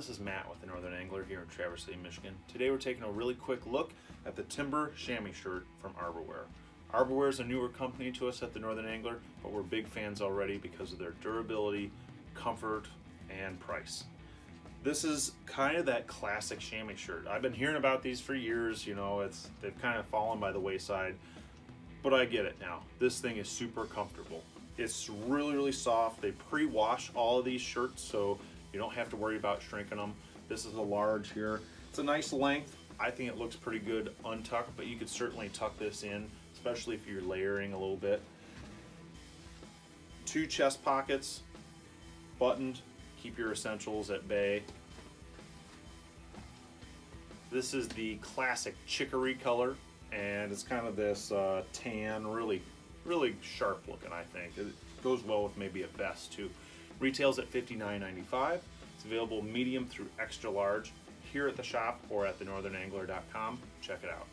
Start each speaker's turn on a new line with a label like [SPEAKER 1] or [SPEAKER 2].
[SPEAKER 1] this is Matt with the Northern Angler here in Traverse City, Michigan. Today we're taking a really quick look at the Timber Chamois shirt from Arborwear. Arborwear is a newer company to us at the Northern Angler, but we're big fans already because of their durability, comfort, and price. This is kind of that classic chamois shirt. I've been hearing about these for years, you know, it's they've kind of fallen by the wayside, but I get it now. This thing is super comfortable. It's really, really soft. They pre-wash all of these shirts, so you don't have to worry about shrinking them. This is a large here. It's a nice length. I think it looks pretty good untucked, but you could certainly tuck this in, especially if you're layering a little bit. Two chest pockets, buttoned, keep your essentials at bay. This is the classic chicory color, and it's kind of this uh, tan, really, really sharp looking, I think. It goes well with maybe a vest too. Retails at $59.95. It's available medium through extra large here at the shop or at thenorthernangler.com. Check it out.